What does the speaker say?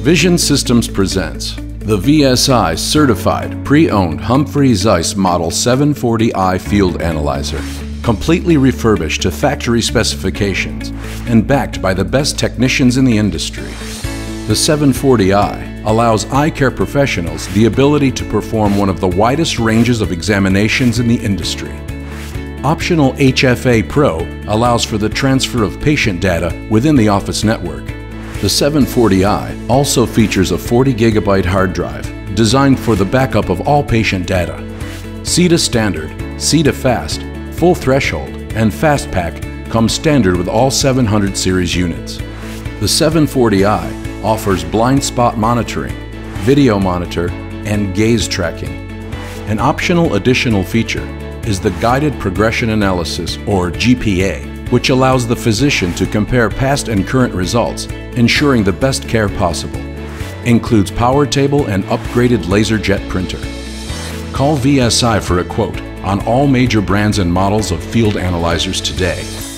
Vision Systems presents the VSI certified pre-owned Humphrey Zeiss Model 740i Field Analyzer, completely refurbished to factory specifications and backed by the best technicians in the industry. The 740i allows eye care professionals the ability to perform one of the widest ranges of examinations in the industry. Optional HFA Pro allows for the transfer of patient data within the office network. The 740i also features a 40 gigabyte hard drive designed for the backup of all patient data. SITA Standard, SITA Fast, Full Threshold, and FASTPAC come standard with all 700 series units. The 740i offers blind spot monitoring, video monitor, and gaze tracking. An optional additional feature is the Guided Progression Analysis, or GPA, which allows the physician to compare past and current results, ensuring the best care possible. Includes power table and upgraded LaserJet printer. Call VSI for a quote on all major brands and models of field analyzers today